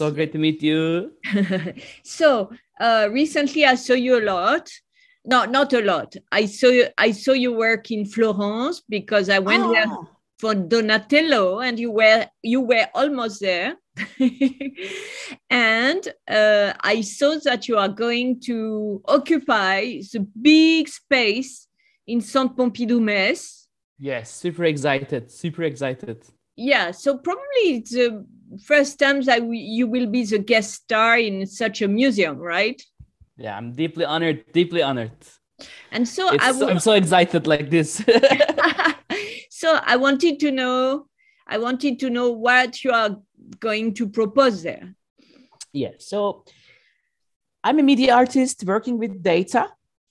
So great to meet you. so uh, recently I saw you a lot. No, not a lot. I saw you, I saw you work in Florence because I went oh. there for Donatello, and you were you were almost there. and uh, I saw that you are going to occupy the big space in Centre Pompidou Metz. Yes, super excited, super excited. Yeah, so probably it's the first time that you will be the guest star in such a museum, right? Yeah, I'm deeply honored, deeply honored. And so I w- I'm so excited like this. so I wanted to know, I wanted to know what you are going to propose there. Yeah, so I'm a media artist working with data.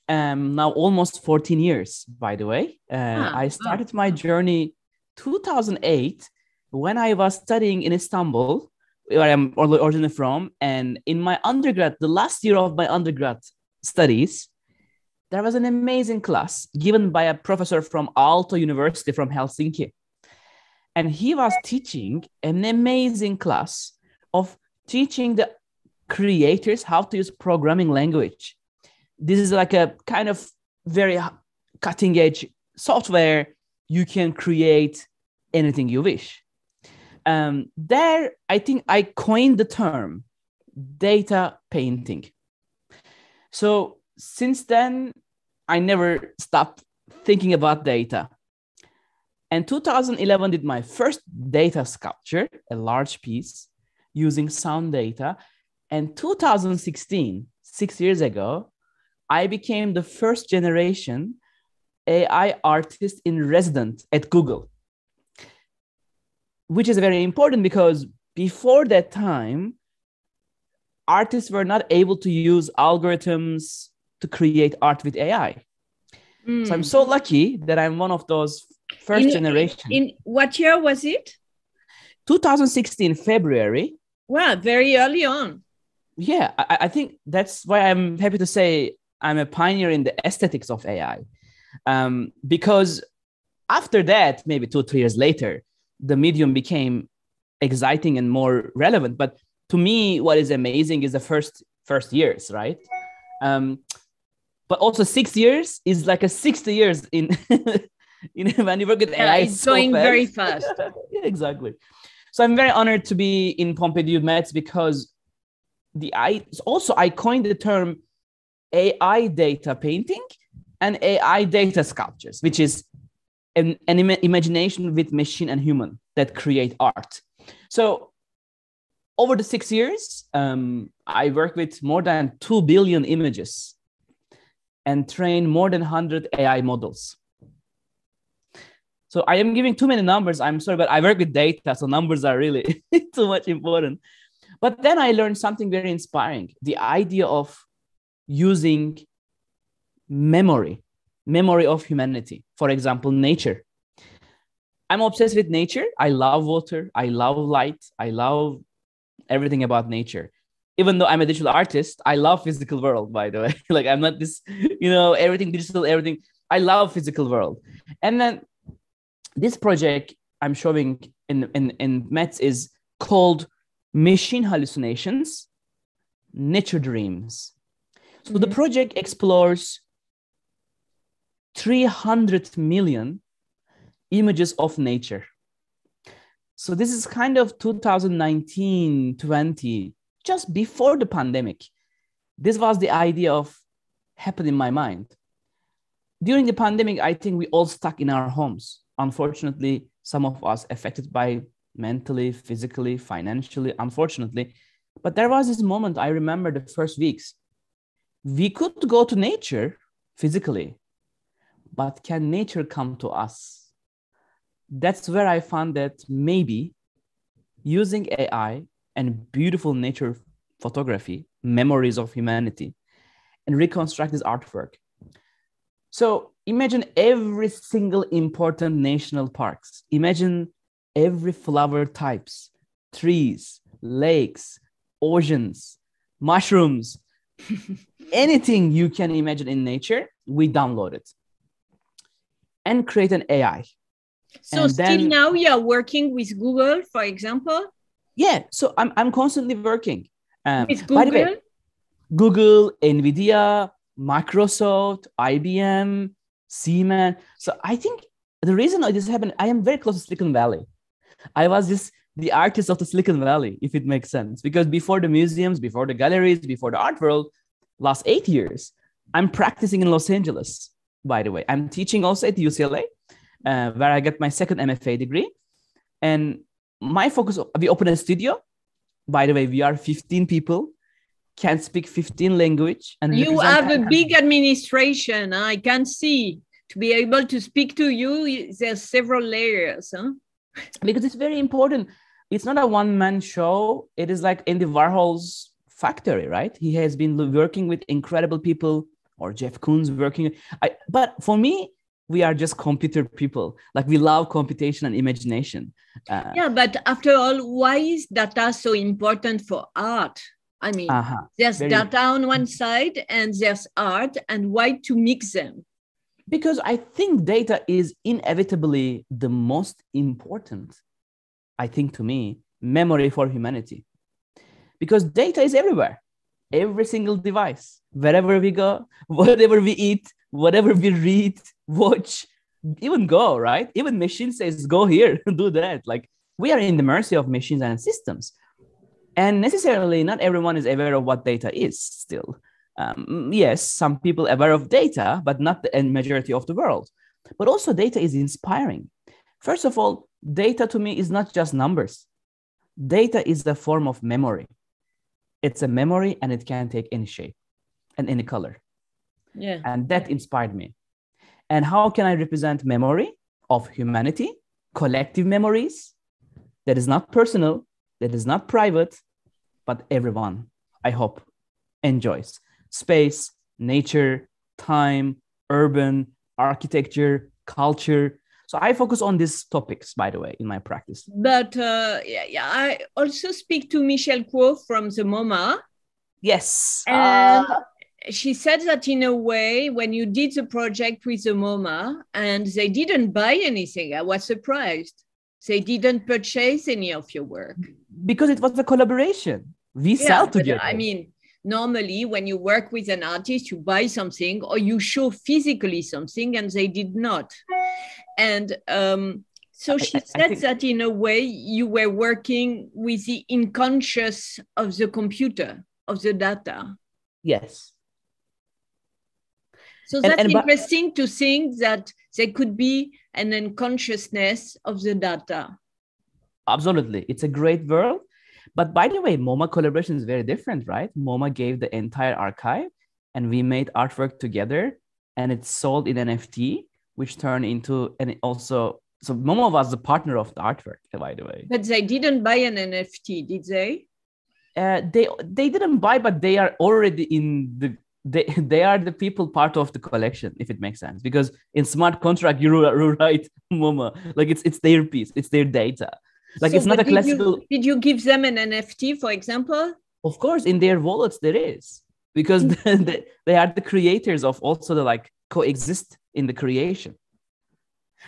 Um, now almost 14 years, by the way. Uh, ah, I started my journey 2008 when I was studying in Istanbul, where I'm originally from. And in my undergrad, the last year of my undergrad studies, there was an amazing class given by a professor from Aalto University from Helsinki. And he was teaching an amazing class of teaching the creators how to use programming language. This is like a kind of very cutting edge software. You can create anything you wish. Um, there, I think I coined the term data painting. So since then, I never stopped thinking about data. And 2011 did my first data sculpture, a large piece using sound data. And 2016, six years ago, I became the first generation AI artist in resident at Google, which is very important because before that time, artists were not able to use algorithms to create art with AI. Mm. So I'm so lucky that I'm one of those first in, generation. In what year was it? 2016 February. Wow, very early on. Yeah, I, I, think that's why I'm happy to say I'm a pioneer in the aesthetics of AI. Um, because after that, maybe two, three years later, the medium became exciting and more relevant. But to me, what is amazing is the first first years, right? Um, but also six years is like a 60 years in you know when you work with yeah, AI it's so going fast. very fast yeah, exactly so i'm very honored to be in pompidou metz because the i also i coined the term ai data painting and ai data sculptures which is an, an Im- imagination with machine and human that create art so over the six years um, i work with more than 2 billion images and train more than 100 AI models. So I am giving too many numbers. I'm sorry, but I work with data, so numbers are really too much important. But then I learned something very inspiring the idea of using memory, memory of humanity. For example, nature. I'm obsessed with nature. I love water. I love light. I love everything about nature even though I'm a digital artist, I love physical world, by the way. like I'm not this, you know, everything digital, everything. I love physical world. And then this project I'm showing in, in, in Metz is called Machine Hallucinations, Nature Dreams. So mm-hmm. the project explores 300 million images of nature. So this is kind of 2019 20 just before the pandemic, this was the idea of happened in my mind. During the pandemic, I think we all stuck in our homes. Unfortunately, some of us affected by mentally, physically, financially, unfortunately. But there was this moment I remember the first weeks. We could go to nature physically, but can nature come to us? That's where I found that maybe using AI and beautiful nature photography, memories of humanity, and reconstruct this artwork. So imagine every single important national parks. Imagine every flower types, trees, lakes, oceans, mushrooms, anything you can imagine in nature, we download it and create an AI. So and still then, now you are working with Google, for example? yeah, so I'm I'm constantly working. Um, With Google? Way, Google, Nvidia, Microsoft, IBM, Siemens. So I think the reason why this happened, I am very close to Silicon Valley. I was just the artist of the Silicon Valley, if it makes sense. Because before the museums, before the galleries, before the art world, last eight years, I'm practicing in Los Angeles, by the way. I'm teaching also at UCLA, uh, where I get my second MFA degree. And my focus, we open a studio. By the way, we are 15 people, can speak 15 language. And you have a big administration. I can see. To be able to speak to you, there's several layers. Huh? Because it's very important. It's not a one-man show. It is like Andy Warhol's factory, right? He has been working with incredible people, or Jeff Koons working. I, but for me, we are just computer people. Like we love computation and imagination. Uh, yeah but after all why is data so important for art? I mean uh-huh. there's Very data on one side and there's art and why to mix them? Because i think data is inevitably the most important i think to me memory for humanity. Because data is everywhere every single device wherever we go whatever we eat whatever we read watch even go right? Even machine says go here do that. Like we are in the mercy of machines and systems. And necessarily not everyone is aware of what data is still. Um, yes some people aware of data but not the majority of the world. But also data is inspiring. First of all data to me is not just numbers. Data is a form of memory it's a memory and it can take any shape and any color. Yeah. And that inspired me. And how can I represent memory of humanity, collective memories that is not personal, that is not private, but everyone, I hope, enjoys? Space, nature, time, urban, architecture, culture. So I focus on these topics, by the way, in my practice. But uh, yeah, yeah, I also speak to Michelle Kuo from the MoMA. Yes. And uh, she said that in a way, when you did the project with the MoMA and they didn't buy anything, I was surprised. They didn't purchase any of your work. Because it was a collaboration. We yeah, sell together. I mean, normally when you work with an artist, you buy something or you show physically something, and they did not. And um, so she I, I, said I think... that in a way you were working with the unconscious of the computer, of the data. Yes. So that's and, and interesting to think that there could be an unconsciousness of the data. Absolutely. It's a great world. But by the way, MoMA collaboration is very different, right? MoMA gave the entire archive and we made artwork together and it's sold in NFT, which turned into, and also, so MoMA was the partner of the artwork, by the way. But they didn't buy an NFT, did they? Uh, they they didn't buy, but they are already in the they they are the people part of the collection if it makes sense because in smart contract you write moma like it's it's their piece it's their data like so, it's not a classical did you, did you give them an nft for example of course in their wallets there is because mm. they, they are the creators of also the like coexist in the creation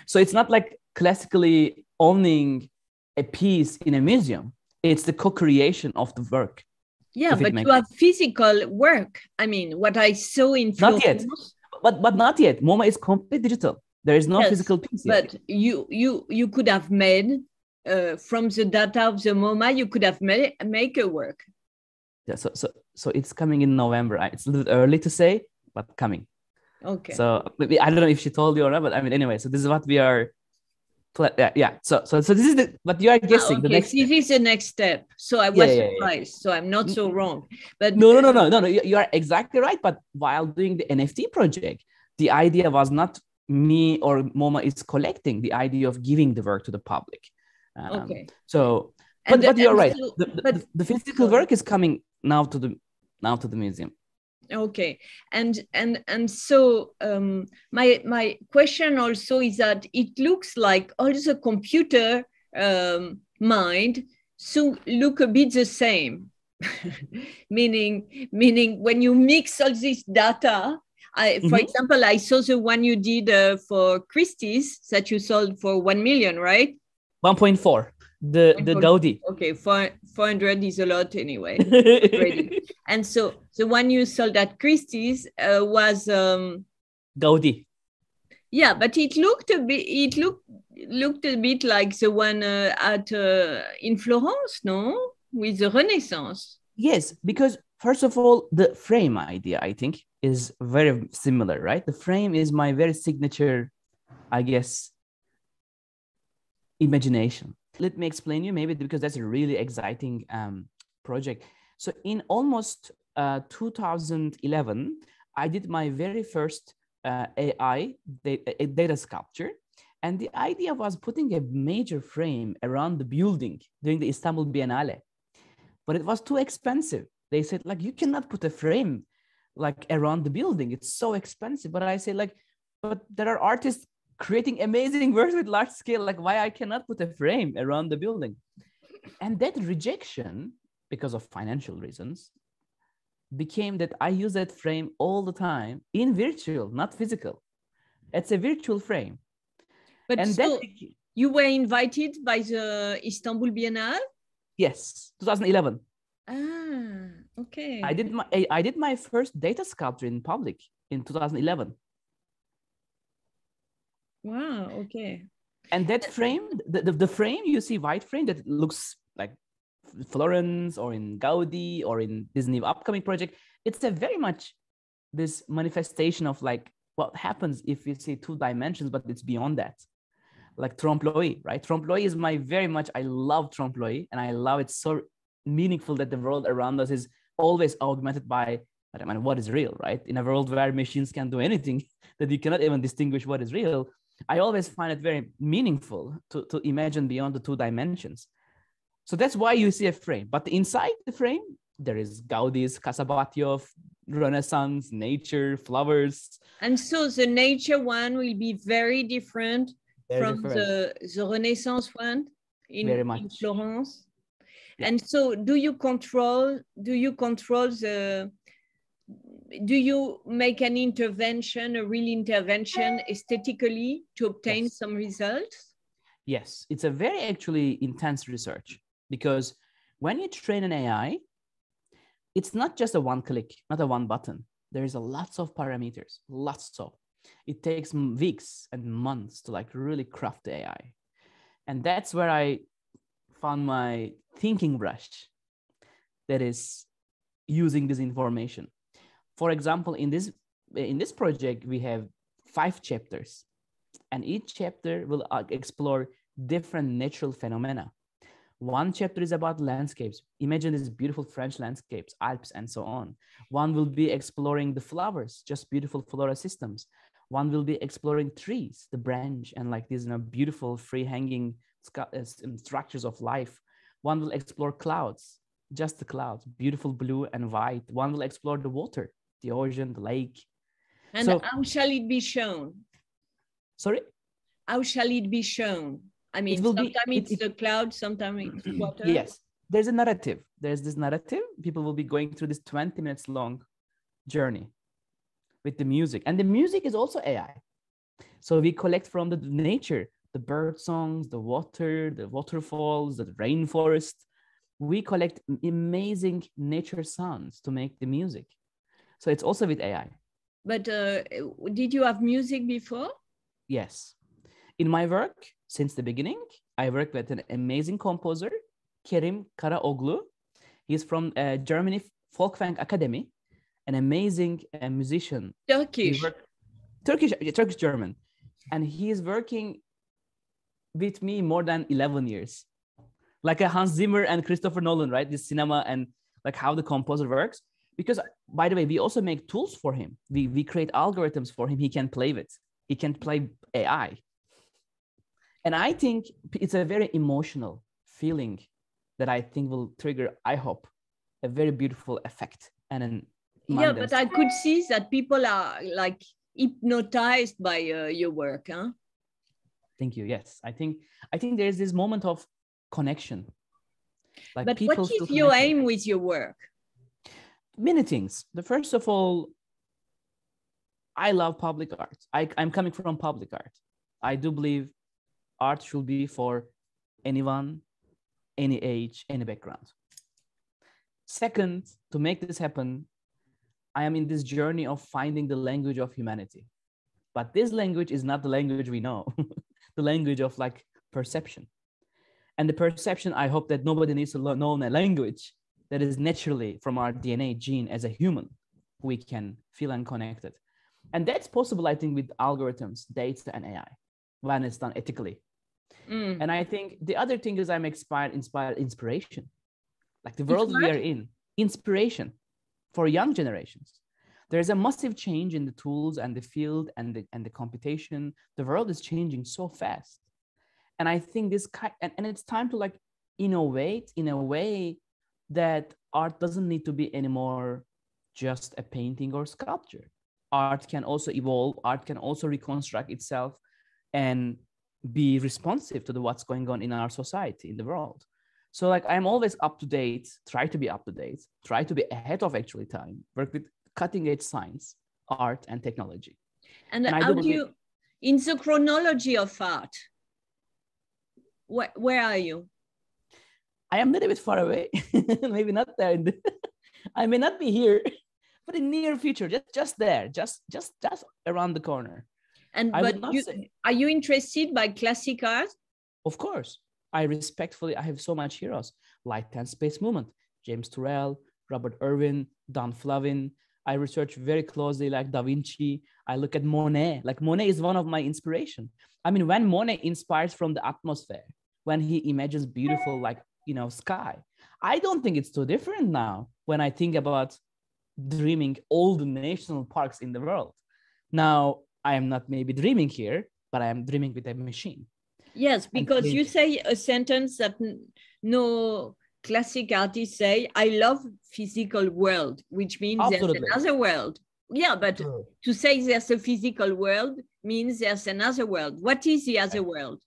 so it's not like classically owning a piece in a museum it's the co-creation of the work yeah, but you have physical work. I mean, what I saw in not yet, but but not yet. MoMA is completely digital. There is no yes, physical piece. But yet. you you you could have made uh, from the data of the MoMA, you could have made make a work. Yeah, so so so it's coming in November. It's a little early to say, but coming. Okay. So maybe, I don't know if she told you or not, but I mean, anyway. So this is what we are yeah, yeah. So, so, so this is the but you are guessing ah, okay. the next. This is the next step. So I was yeah, yeah, surprised. Yeah. So I'm not so wrong. But no, no, no, no, no, no. You, you are exactly right. But while doing the NFT project, the idea was not me or MoMA is collecting. The idea of giving the work to the public. Um, okay. So, but, the, but you're right. So, the, but, the physical work is coming now to the now to the museum okay. And and and so um, my my question also is that it looks like all the computer um, mind so look a bit the same. Meaning meaning when you mix all this data I, for mm-hmm. example i saw the one you did uh, for christie's that you sold for 1 million right? 1.4 The the Gaudi. Okay, four four hundred is a lot anyway. and so the one you sold at Christie's uh, was um, Gaudi. Yeah, but it looked a bit. It looked looked a bit like the one uh, at uh, in Florence, no, with the Renaissance. Yes, because first of all, the frame idea I think is very similar, right? The frame is my very signature, I guess, imagination. Let me explain you maybe because that's a really exciting um, project. So in almost uh, 2011, I did my very first uh, AI data, data sculpture. And the idea was putting a major frame around the building during the Istanbul Biennale. But it was too expensive. They said, like, you cannot put a frame like around the building. It's so expensive. But I say, like, but there are artists creating amazing works with large scale. Like, why I cannot put a frame around the building? And that rejection, because of financial reasons, became that I use that frame all the time in virtual, not physical. It's a virtual frame. But and so that you were invited by the Istanbul Biennale? Yes, 2011. Ah, okay. I did my I did my first data sculpture in public in 2011. Wow, okay. And that frame, the, the, the frame you see white frame that looks like Florence or in Gaudi or in this new upcoming project, it's a very much this manifestation of like what happens if you see two dimensions, but it's beyond that. Like trompe l'oeil, right? Trompe l'oeil is my very much, I love trompe l'oeil and I love it so meaningful that the world around us is always augmented by I mean, what is real, right? In a world where machines can do anything that you cannot even distinguish what is real, I always find it very meaningful to, to imagine beyond the two dimensions. So that's why you see a frame. But inside the frame, there is Gaudi's Casa Batlló, Renaissance, nature, flowers. And so the nature one will be very different very from different. The, the Renaissance one in, very much. in Florence. Yeah. And so do you control, do you control the, do you make an intervention, a real intervention aesthetically to obtain yes. some results? Yes, it's a very actually intense research because when you train an AI, it's not just a one click, not a one button. There's a lots of parameters, lots of. It takes weeks and months to like really craft the AI. And that's where I found my thinking brush that is using this information. For example, in this in this project, we have five chapters, and each chapter will uh, explore different natural phenomena. One chapter is about landscapes. Imagine these beautiful French landscapes, Alps, and so on. One will be exploring the flowers, just beautiful flora systems. One will be exploring trees, the branch, and like these you know, beautiful free hanging uh, structures of life. One will explore clouds, just the clouds, beautiful blue and white. One will explore the water, the ocean, the lake. And so, how shall it be shown? Sorry? How shall it be shown? I mean, it sometimes be, it's it, the cloud, sometimes it's water. Yes, there's a narrative. There's this narrative. People will be going through this 20 minutes long journey with the music. And the music is also AI. So we collect from the nature, the bird songs, the water, the waterfalls, the rainforest. We collect amazing nature sounds to make the music. So it's also with AI. But uh, did you have music before? Yes. In my work, since the beginning. I work with an amazing composer, Kerim Karaoglu. He's from uh, Germany Folkwang Academy, an amazing uh, musician. Turkish. Turkish, Turkish German. And he is working with me more than 11 years. Like a Hans Zimmer and Christopher Nolan, right? This cinema and like how the composer works. Because by the way, we also make tools for him. We, we create algorithms for him. He can play with. He can play AI. And I think it's a very emotional feeling that I think will trigger, I hope, a very beautiful effect and an yeah but i could see that people are like hypnotized by uh, your work huh? Thank you. Yes. I think i think there's this moment of connection. Like but what is your aim with your work many things the first of all i love public art I, i'm coming from public art i do believe art should be for anyone any age, any background. Second, to make this happen, I am in this journey of finding the language of humanity. But this language is not the language we know, the language of like perception. And the perception, I hope that nobody needs to know a language that is naturally from our DNA gene as a human, we can feel and connected. And that's possible, I think, with algorithms, data, and AI when it's done ethically. Mm. And I think the other thing is I'm inspired, inspired inspiration. Like the world we are in, inspiration for young generations. There's a massive change in the tools and the field and the and the computation. The world is changing so fast. And I think this and it's time to like innovate in a way that art doesn't need to be anymore just a painting or sculpture. Art can also evolve, art can also reconstruct itself and be responsive to the what's going on in our society, in the world. So like I'm always up to date, try to be up to date, try to be ahead of actually time, work with cutting edge science, art and technology. And, and how do you, in the chronology of art, where, where are you? I am a little bit far away, maybe not there. The, I may not be here, but in near future, just just there, just just just around the corner. And I but you, say, are you interested by classic art? Of course. I respectfully, I have so much heroes, Light and Space Movement, James Turrell, Robert Irwin, Dan Flavin. I research very closely like Da Vinci. I look at Monet. Like Monet is one of my inspiration. I mean, when Monet inspires from the atmosphere, when he imagines beautiful like you know sky, I don't think it's too different now when I think about dreaming all the national parks in the world. Now I am not maybe dreaming here, but I am dreaming with a machine. Yes, because you say a sentence that no classic artists say, I love physical world, which means Absolutely. there's another world. Yeah, but True. to say there's a physical world means there's another world. What is the other world?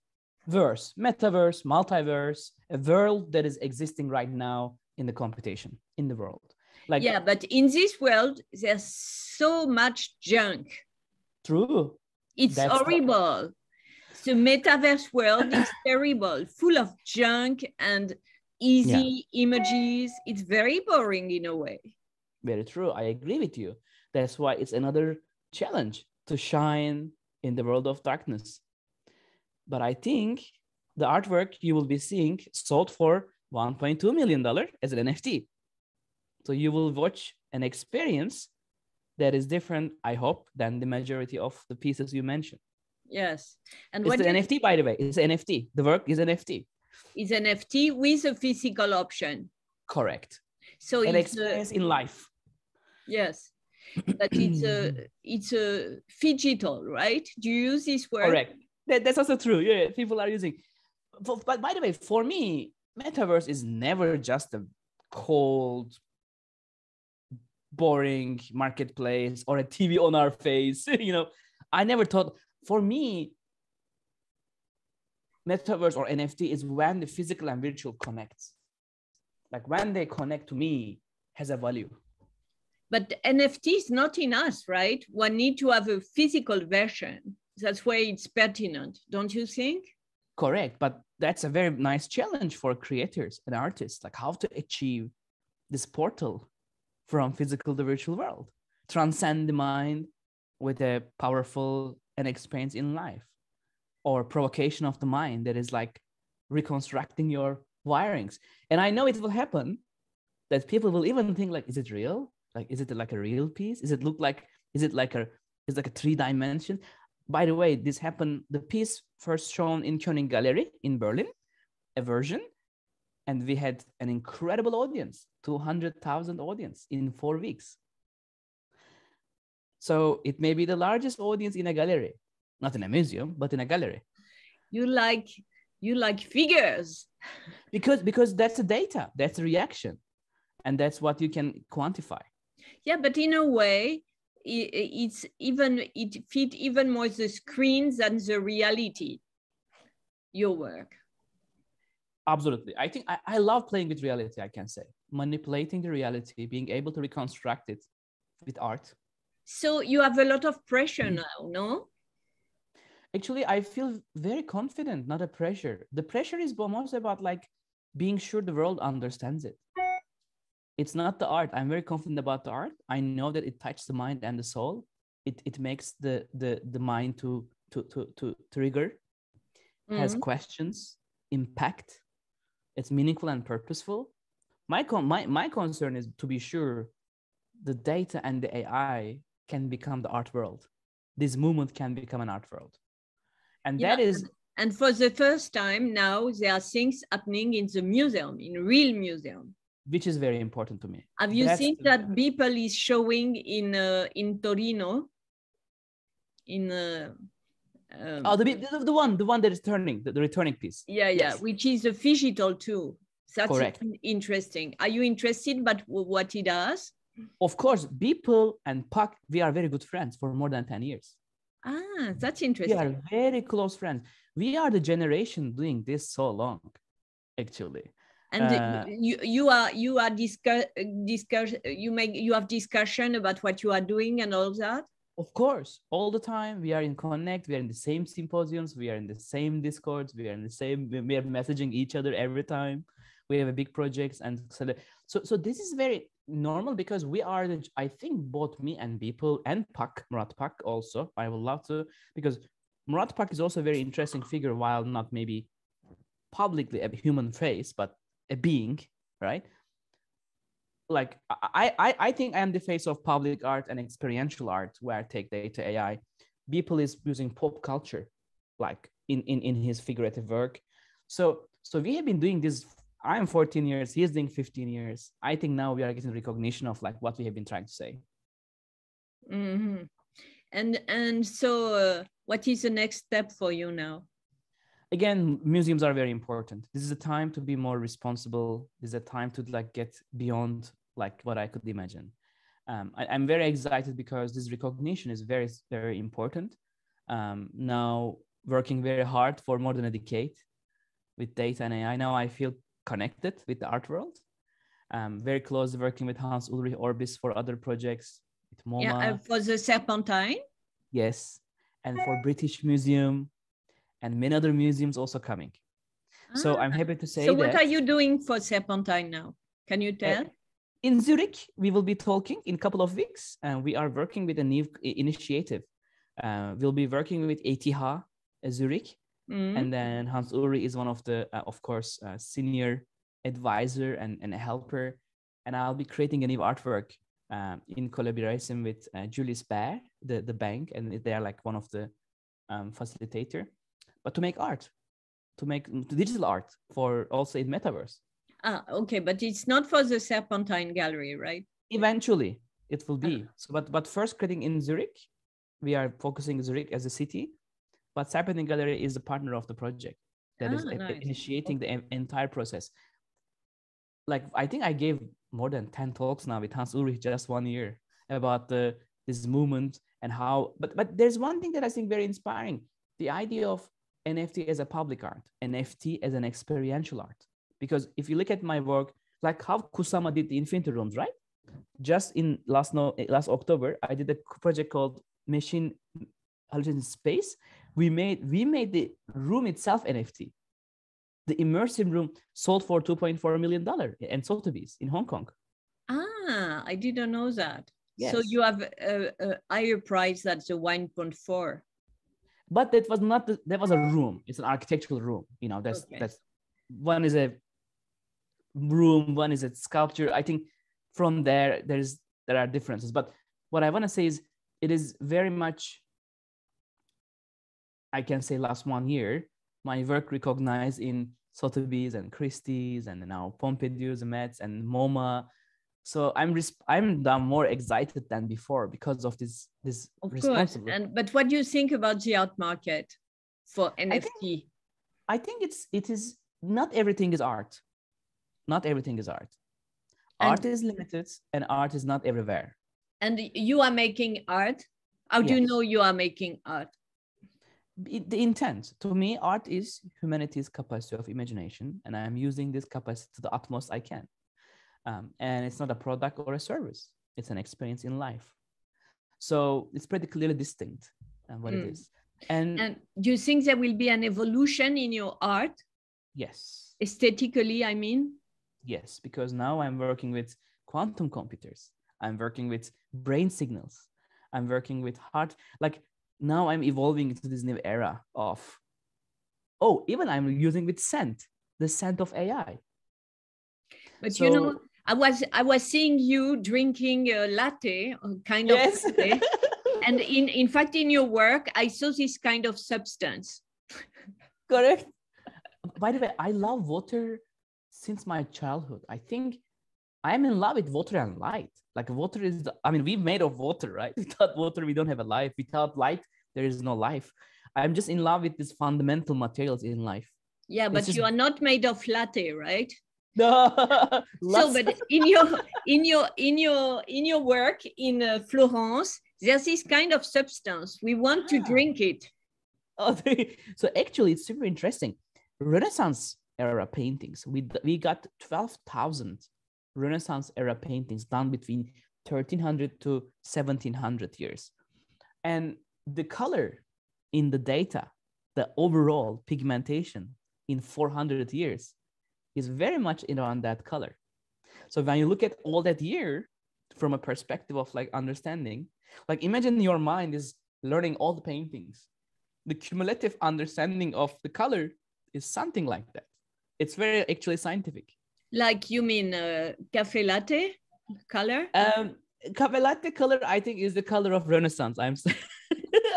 Verse, metaverse, multiverse, a world that is existing right now in the computation in the world. Like yeah, but in this world, there's so much junk. True. It's That's horrible the metaverse world is terrible, full of junk and easy yeah. images. It's very boring in a way. Very true. I agree with you. That's why it's another challenge to shine in the world of darkness. But I think the artwork you will be seeing sold for $1.2 million as an NFT. So you will watch an experience that is different, I hope, than the majority of the pieces you mentioned. Yes. And it's an NFT, by the way. It's an NFT. The work is an NFT. It's an NFT with a physical option. Correct. So an it's experience a, in life. Yes. But it's a it's a digital, right? Do you use this word? Correct. That, that's also true. Yeah, people are using. But by the way, for me, metaverse is never just a cold, boring marketplace or a TV on our face. you know, I never thought for me, metaverse or NFT is when the physical and virtual connects. Like when they connect to me has a value. But NFT is not in us, right? One need to have a physical version. That's why it's pertinent, don't you think? Correct. But that's a very nice challenge for creators and artists, like how to achieve this portal from physical to virtual world, transcend the mind with a powerful an experience in life or provocation of the mind that is like reconstructing your wirings and i know it will happen that people will even think like is it real like is it like a real piece is it look like is it like a is like a three dimension by the way this happened the piece first shown in Koenig gallery in berlin a version and we had an incredible audience 200000 audience in four weeks so it may be the largest audience in a gallery, not in a museum, but in a gallery. You like you like figures. because because that's the data, that's the reaction, and that's what you can quantify. Yeah, but in a way, it's even it fit even more the screen than the reality. Your work. Absolutely. I think I, I love playing with reality, I can say. Manipulating the reality, being able to reconstruct it with art so you have a lot of pressure mm. now, no? Actually, I feel very confident, not a pressure. The pressure is almost about like being sure the world understands it. It's not the art. I'm very confident about the art. I know that it touches the mind and the soul. It, it makes the, the, the mind to, to, to, to trigger, mm-hmm. has questions, impact. It's meaningful and purposeful. My, con- my, my concern is to be sure the data and the AI can become the art world. This movement can become an art world. And yeah, that is and for the first time now, there are things happening in the museum, in real museum. Which is very important to me. Have you That's seen that Beeple is showing in uh, in Torino? In uh, um, oh, the, the, the one, the one that is turning, the, the returning piece. Yeah, yeah, yes. which is a digital too. That's Correct. interesting. Are you interested but what he does? Of course, Beeple and Pak, we are very good friends for more than 10 years. Ah, that's interesting. We are very close friends. We are the generation doing this so long, actually. And uh, you you are you are discuss discuss you make you have discussion about what you are doing and all that. Of course, all the time we are in connect. We are in the same symposiums. We are in the same discords. We are in the same. We are messaging each other every time. We have a big projects and so so so this is very normal because we are the, i think both me and Beeple and pak murat pak also i would love to because murat pak is also a very interesting figure while not maybe publicly a human face but a being right like I, I i think i am the face of public art and experiential art where i take data ai Beeple is using pop culture like in in, in his figurative work so so we have been doing this I'm 14 years, he's doing 15 years. I think now we are getting recognition of like what we have been trying to say. Mm-hmm. And and so, uh, what is the next step for you now? Again, museums are very important. This is a time to be more responsible. This is a time to like get beyond like what I could imagine. Um, I, am very excited because this recognition is very very important. Um, now working very hard for more than a decade with data and AI. Now I feel connected with the art world. Um, very close working with Hans Ulrich Obrist for other projects. With MoMA. Yeah, for the Serpentine. Yes, and for British Museum, and many other museums also coming. Ah, so I'm happy to say. So what are you doing for Serpentine now? Can you tell? Uh, in Zurich, we will be talking in a couple of weeks, and we are working with a new initiative. Uh, we'll be working with ETH Zurich, Mm-hmm. And then Hans Ulrich is one of the, uh, of course, uh, senior advisor and, and a helper. And I'll be creating a new artwork um, in collaboration with uh, Julius Baer, the, the bank, and they are like one of the um, facilitator. But to make art, to make digital art for also in metaverse. Ah, okay, but it's not for the Serpentine Gallery, right? Eventually, it will be. Uh-huh. So, but but first, creating in Zurich, we are focusing Zurich as a city, but Serpentine Gallery is the partner of the project that ah, is nice. initiating the entire process. Like I think I gave more than 10 talks now with Hans Ulrich just one year about the this movement and how but but there's one thing that I think very inspiring. The idea of NFT as a public art, NFT as an experiential art. Because if you look at my work, like how Kusama did the Infinity Rooms, right? Just in last no last October, I did a project called Machine Hallucination Space, we made we made the room itself nft the immersive room sold for 2.4 million dollar in sotheby's in hong kong ah i didn't know that yes. so you have a, a higher price that's a 1.4 but that was not the, that was a room it's an architectural room you know that's okay. that's one is a room one is a sculpture i think from there there's there are differences but what i want to say is it is very much I can say last one year, my work recognized in Sotheby's and Christie's and now Pompidou's, Metz and MoMA. So I'm res- I'm more excited than before because of this this of course. And but what do you think about the art market for NFT? I think, I think it's it is not everything is art. Not everything is art. And, art is limited and art is not everywhere. And you are making art. How do yes. you know you are making art? the intent to me art is humanity's capacity of imagination and i'm using this capacity to the utmost i can um, and it's not a product or a service it's an experience in life so it's pretty clearly distinct and what mm. it hmm. and, and do you think there will be an evolution in your art yes Aesthetically, I mean? Yes, because now I'm working with quantum computers. I'm working with brain signals. I'm working with heart. Like now I'm evolving into this new era of, oh, even I'm using with scent, the scent of AI. But so, you know, I was I was seeing you drinking a latte, uh, kind of yes. latte. and in, in fact, in your work, I saw this kind of substance. Correct. By the way, I love water since my childhood. I think I'm in love with water and light. Like water is, the, I mean, we're made of water, right? Without water, we don't have a life. Without light, there is no life. I'm just in love with these fundamental materials in life. Yeah, but just... you are not made of latte, right? No. so, but in your in your in your in your work in uh, Florence, there's this kind of substance. We want to ah. drink it. Oh, so actually, it's super interesting. Renaissance era paintings. We we got twelve thousand Renaissance era paintings done between 1300 to 1700 years, and the color in the data, the overall pigmentation in 400 years, is very much in on that color. So when you look at all that year from a perspective of like understanding, like imagine your mind is learning all the paintings. The cumulative understanding of the color is something like that. It's very actually scientific. Like you mean uh, cafe latte color? Um, cafe latte color, I think, is the color of Renaissance. I'm saying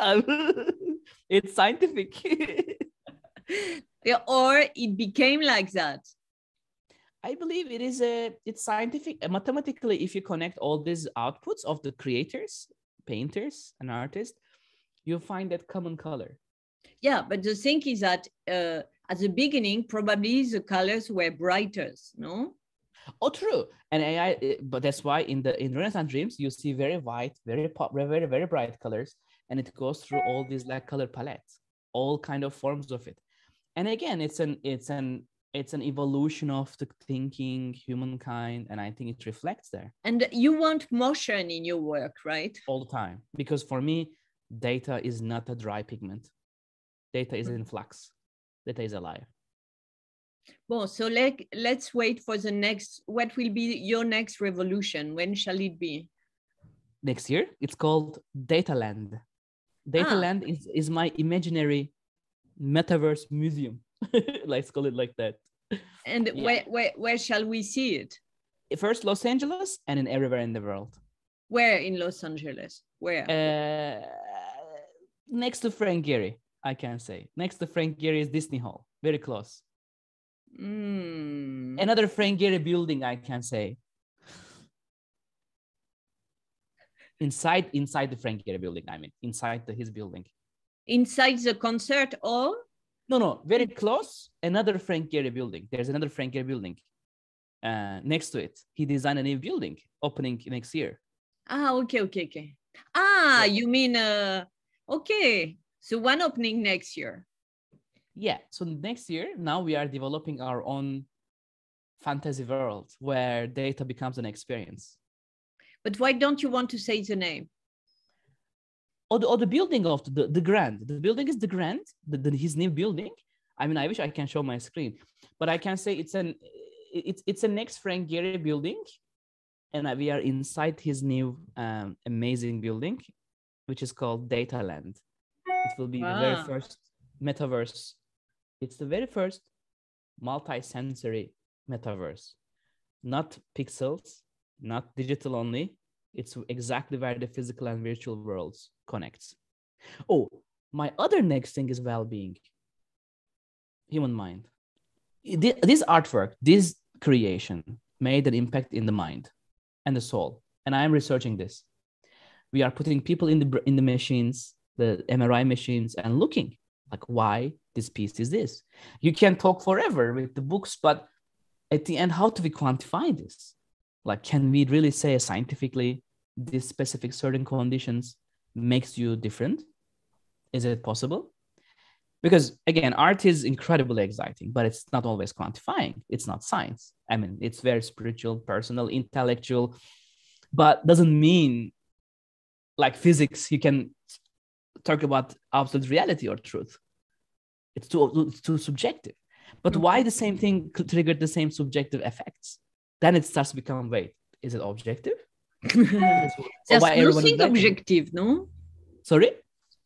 it's scientific. yeah, or it became like that. I believe it is a it's scientific mathematically. If you connect all these outputs of the creators, painters, and artists, you'll find that common color. Yeah, but the thing is that uh, at the beginning, probably the colors were brighter, no? Oh, true. And AI, eh, but that's why in the in Renaissance dreams you see very white, very pop, very very bright colors, and it goes through all these like color palettes, all kind of forms of it. And again, it's an it's an it's an evolution of the thinking humankind and i think it reflects there. And you want motion in your work right? All the time. Because for me data is not a dry pigment. Data is in flux. Data is alive. Well so let, let's wait for the next what will be your next revolution? When shall it be? Next year? It's called dataland dataland ah. is, is my imaginary metaverse museum let's call it like that. And yeah. where, where where shall we see it? First los angeles and then everywhere in the world. Where in los angeles? Where? Uh, next to frank gehry i can say. Next to frank gehry is disney hall. Very close. Mm. another frank gehry building i can say. Inside inside the frank gehry building i mean inside the, his building. Inside the concert hall no, no, very close. Another Frank Gehry building. There's another Frank Gehry building uh, next to it. He designed a new building opening next year. Ah, okay, okay, okay. Ah, you mean uh, okay. So one opening next year. Yeah. So next year, now we are developing our own fantasy world where data becomes an experience. But why don't you want to say the name? Or the, or the building of the, the Grand. The building is the Grand, the, the, his new building. I mean, I wish I can show my screen, but I can say it's an it's it's a next Frank Gehry building, and we are inside his new um, amazing building, which is called Dataland. It will be wow. the very first metaverse. It's the very first multi-sensory metaverse, not pixels, not digital only, it's exactly where the physical and virtual worlds connects. Oh, my other next thing is well-being, human mind. This artwork, this creation made an impact in the mind and the soul. And I am researching this. We are putting people in the in the machines, the MRI machines, and looking like why this piece is this. You can talk forever with the books, but at the end, how do we quantify this? like can we really say scientifically this specific certain conditions makes you different? Is it possible? Because again art is incredibly exciting but it's not always quantifying. It's not science. I mean it's very spiritual personal intellectual but doesn't mean like physics you can talk about absolute reality or truth. It's too it's too subjective. But mm. why the same thing could trigger the same subjective effects? Then it starts to become wait, is it objective? There's nothing objective, no? Sorry?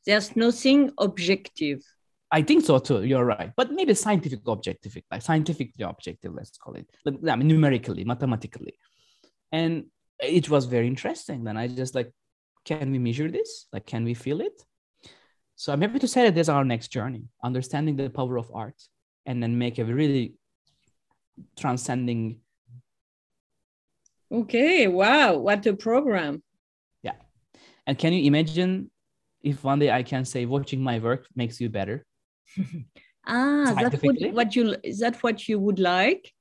There's nothing objective. I think so too. You're right, but maybe scientific objective, like scientifically objective, let's call it. I mean, numerically, mathematically, and it was very interesting. Then I just like, can we measure this? Like, can we feel it? So I'm happy to say that this is our next journey, understanding the power of art, and then make a really transcending. Okay! Wow! What a program! Yeah, and can you imagine if one day I can say watching my work makes you better? ah, that's what, what you is that what you would like?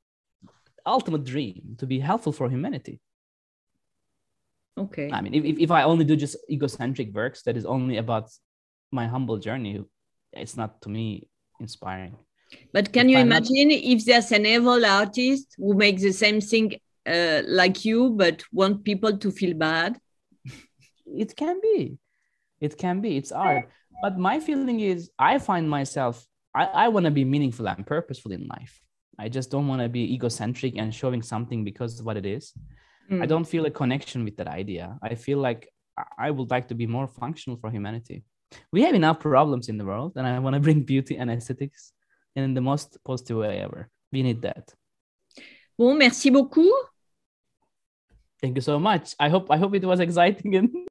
Ultimate dream to be helpful for humanity. Okay. I mean, if, if I only do just egocentric works that is only about my humble journey, it's not to me inspiring. But can if you I'm imagine not... if there's an evil artist who makes the same thing uh, like you, but want people to feel bad? It can be. It can be. It's art. But my feeling is I find myself, I, I want to be meaningful and purposeful in life. I just don't want to be egocentric and showing something because of what it is. Mm. I don't feel a connection with that idea. I feel like I would like to be more functional for humanity. We have enough problems in the world, and I want to bring beauty and aesthetics in the most positive way ever. We need that. Bon, merci beaucoup. Thank you so much. I hope I hope it was exciting and